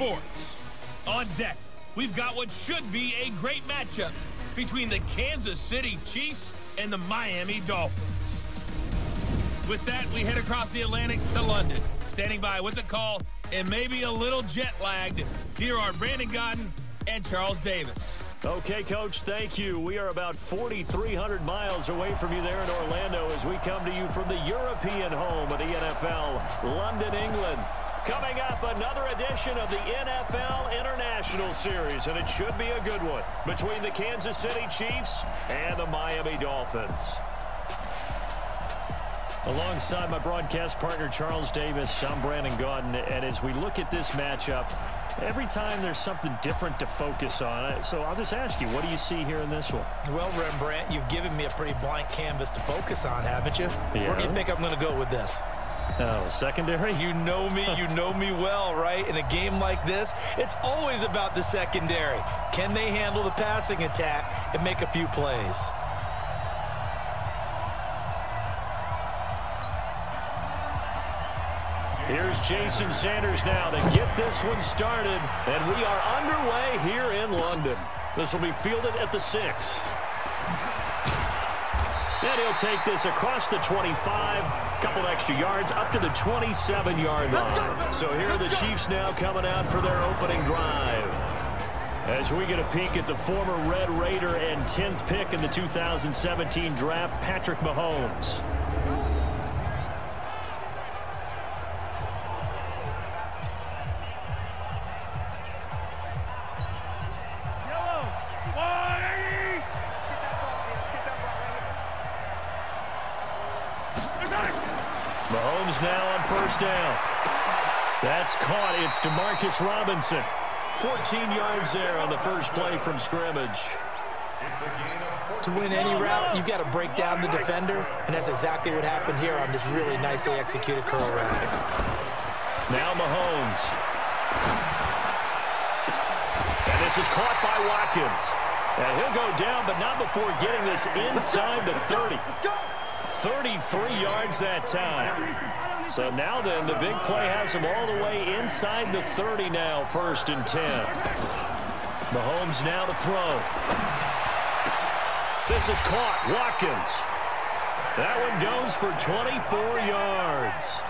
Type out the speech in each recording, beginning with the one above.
sports. On deck, we've got what should be a great matchup between the Kansas City Chiefs and the Miami Dolphins. With that, we head across the Atlantic to London. Standing by with the call and maybe a little jet-lagged, here are Brandon Gaudin and Charles Davis. Okay, Coach, thank you. We are about 4,300 miles away from you there in Orlando as we come to you from the European home of the NFL, London, England. Coming up, another edition of the NFL International Series, and it should be a good one between the Kansas City Chiefs and the Miami Dolphins. Alongside my broadcast partner, Charles Davis, I'm Brandon Gaudin, and as we look at this matchup, every time there's something different to focus on. So I'll just ask you, what do you see here in this one? Well, Rembrandt, you've given me a pretty blank canvas to focus on, haven't you? Yeah. Where do you think I'm going to go with this? Oh, secondary? You know me. You know me well, right? In a game like this, it's always about the secondary. Can they handle the passing attack and make a few plays? Here's Jason Sanders now to get this one started. And we are underway here in London. This will be fielded at the six. And he'll take this across the 25, couple extra yards, up to the 27-yard line. So here are the Chiefs now coming out for their opening drive. As we get a peek at the former Red Raider and 10th pick in the 2017 draft, Patrick Mahomes. First down. That's caught. It's Demarcus Robinson. 14 yards there on the first play from scrimmage. To win any route, you've got to break down the defender, and that's exactly what happened here on this really nicely executed curl route. Now Mahomes. And this is caught by Watkins. And he'll go down, but not before getting this inside the 30. 33 yards that time. So now then, the big play has him all the way inside the 30 now, first and 10. Mahomes now to throw. This is caught. Watkins. That one goes for 24 yards.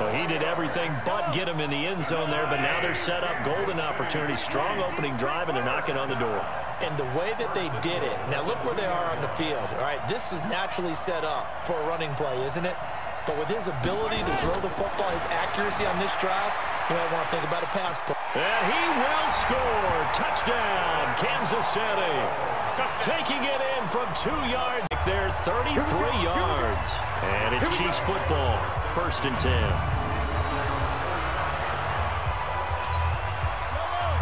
Well, he did everything but get him in the end zone there, but now they're set up golden opportunity. Strong opening drive, and they're knocking on the door. And the way that they did it, now look where they are on the field. All right, this is naturally set up for a running play, isn't it? But with his ability to throw the football, his accuracy on this drive, you might want to think about a pass play. And he will score. Touchdown, Kansas City. Taking it in from two yards. There, 33 yards. And it's Chiefs football. First and 10.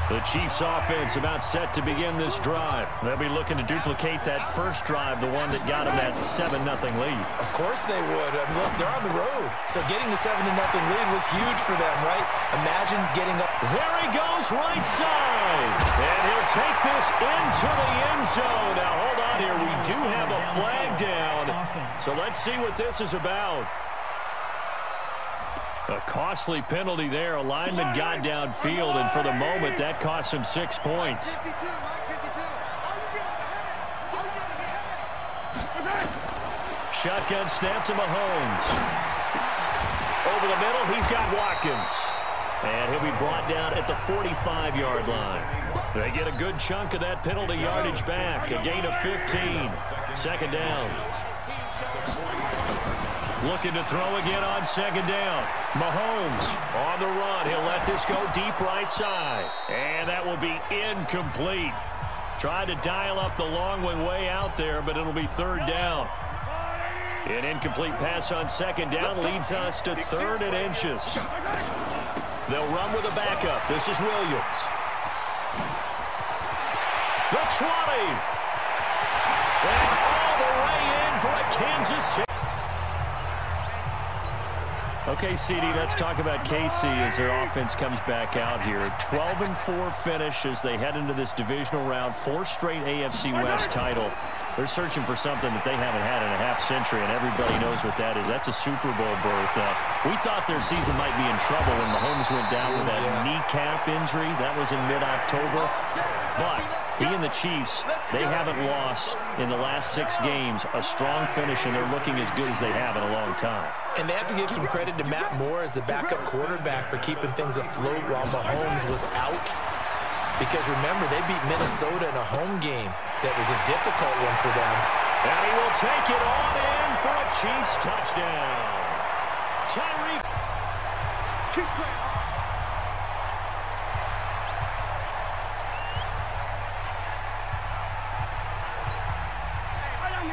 The Chiefs offense about set to begin this drive. They'll be looking to duplicate that first drive, the one that got them that 7-0 lead. Of course they would. I mean, look, they're on the road. So getting the 7-0 lead was huge for them, right? Imagine getting up. There he goes, right side. And he'll take this into the end zone. Now, hold on here. We do have a flag down. So let's see what this is about. A costly penalty there. A lineman got downfield, and for the moment, that cost him six points. Shotgun snap to Mahomes. Over the middle, he's got Watkins. And he'll be brought down at the 45-yard line. They get a good chunk of that penalty yardage back. A gain of 15. Second down. Looking to throw again on second down. Mahomes on the run. He'll let this go deep right side. And that will be incomplete. Tried to dial up the long one way out there, but it'll be third down. An incomplete pass on second down leads us to third and inches. They'll run with a backup. This is Williams. The 20. And all the way in for a Kansas City. Okay, CD, let's talk about KC as their offense comes back out here. 12 and 4 finish as they head into this divisional round, four straight AFC West title. They're searching for something that they haven't had in a half century, and everybody knows what that is. That's a Super Bowl berth. Uh, we thought their season might be in trouble when Mahomes went down with that kneecap injury. That was in mid-October. But he and the Chiefs, they haven't lost in the last six games. A strong finish, and they're looking as good as they have in a long time. And they have to give some credit to Matt Moore as the backup quarterback for keeping things afloat while Mahomes was out. Because remember, they beat Minnesota in a home game that was a difficult one for them. And he will take it on in for a Chiefs touchdown. Tyreek.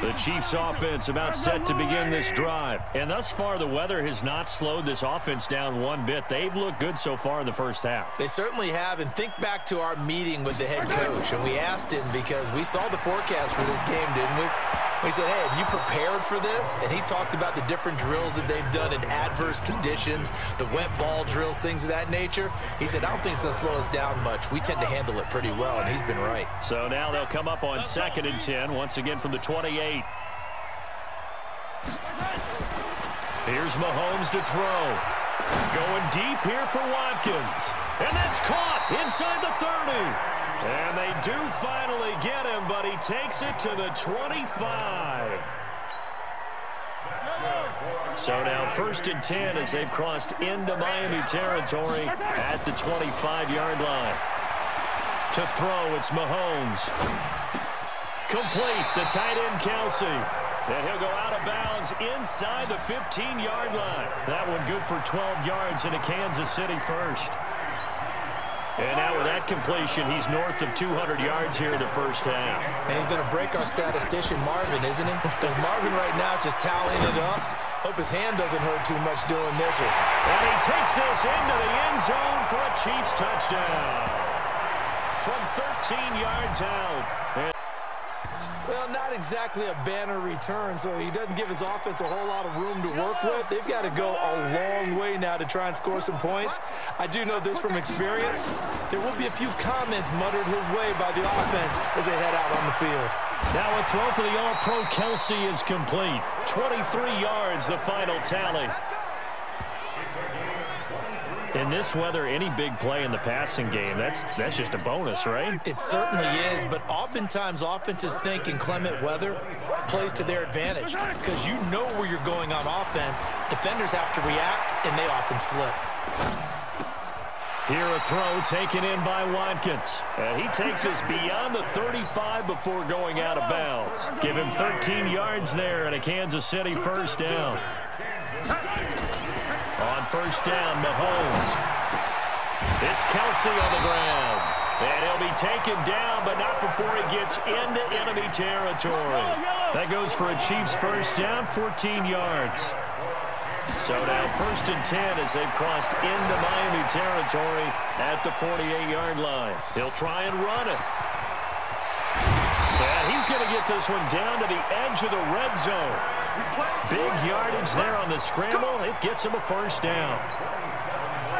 The Chiefs offense about set to begin this drive. And thus far, the weather has not slowed this offense down one bit. They've looked good so far in the first half. They certainly have. And think back to our meeting with the head coach. And we asked him because we saw the forecast for this game, didn't we? We said, hey, have you prepared for this? And he talked about the different drills that they've done in adverse conditions, the wet ball drills, things of that nature. He said, I don't think it's going to slow us down much. We tend to handle it pretty well, and he's been right. So now they'll come up on second and 10, once again from the 28. Here's Mahomes to throw. Going deep here for Watkins. And that's caught inside the 30. And they do finally get him, but he takes it to the 25. So now first and 10 as they've crossed into Miami territory at the 25-yard line. To throw, it's Mahomes. Complete, the tight end Kelce. And he'll go out of bounds inside the 15-yard line. That one good for 12 yards into Kansas City first. And now with that completion, he's north of 200 yards here in the first half. And he's going to break our statistician Marvin, isn't he? Because Marvin right now is just tallying it up. Hope his hand doesn't hurt too much doing this. And he takes this into the end zone for a Chiefs touchdown. From 13 yards out. And well, not exactly a banner return, so he doesn't give his offense a whole lot of room to work with. They've got to go a long way now to try and score some points. I do know this from experience. There will be a few comments muttered his way by the offense as they head out on the field. Now a throw for the All-Pro Kelce is complete. 23 yards, the final tally. In this weather, any big play in the passing game, that's that's just a bonus, right? It certainly is, but oftentimes offenses think inclement weather plays to their advantage because you know where you're going on offense. Defenders have to react, and they often slip. Here a throw taken in by Watkins. And he takes us beyond the 35 before going out of bounds. Give him 13 yards there and a Kansas City first down. First down, Mahomes. It's Kelce on the ground. And he'll be taken down, but not before he gets into enemy territory. That goes for a Chiefs first down, 14 yards. So now first and 10 as they've crossed into Miami territory at the 48-yard line. He'll try and run it. And he's going to get this one down to the edge of the red zone. Big yardage there on the scramble. It gets him a first down.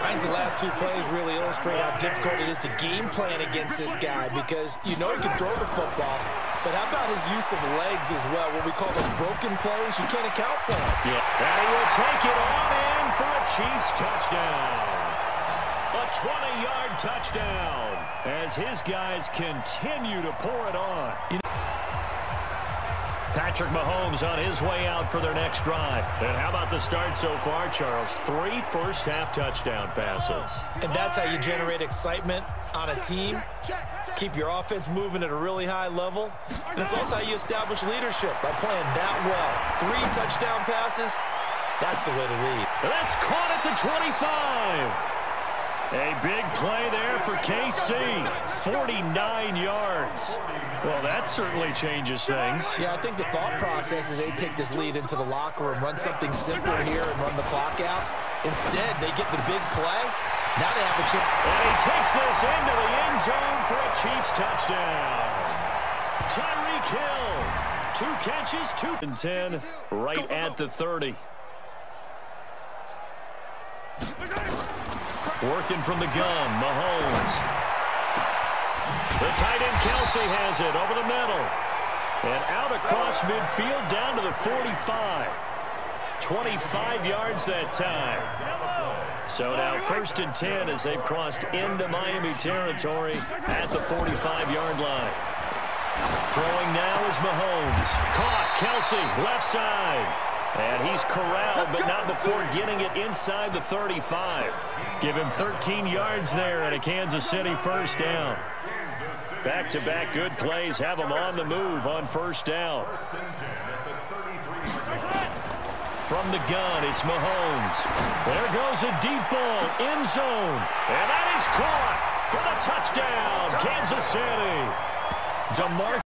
I think the last two plays really illustrate how difficult it is to game plan against this guy because you know he can throw the football, but how about his use of legs as well, what we call those broken plays? You can't account for them. Yeah, and he will take it on in for a Chiefs touchdown. A 20-yard touchdown as his guys continue to pour it on. You Patrick Mahomes on his way out for their next drive. And how about the start so far, Charles? Three first-half touchdown passes. And that's how you generate excitement on a team. Keep your offense moving at a really high level. And it's also how you establish leadership by playing that well. Three touchdown passes, that's the way to lead. That's caught at the 25. A big play there for KC. 49 yards. Well, that certainly changes things. Yeah, I think the thought process is they take this lead into the locker room, run something simple here and run the clock out. Instead, they get the big play. Now they have a chance. And he takes this into the end zone for a Chiefs touchdown. Tyreek Hill. Two catches, two and 10, right at the 30. Working from the gun, Mahomes. The tight end Kelce has it over the middle. And out across midfield down to the 45. 25 yards that time. So now first and 10 as they've crossed into Miami territory at the 45-yard line. Throwing now is Mahomes. Caught. Kelce, left side. And he's corralled, but not before getting it inside the 35. Give him 13 yards there and a Kansas City first down. Back-to-back -back good plays have him on the move on first down. From the gun, it's Mahomes. There goes a deep ball, end zone. And that is caught for the touchdown, Kansas City. DeMarcus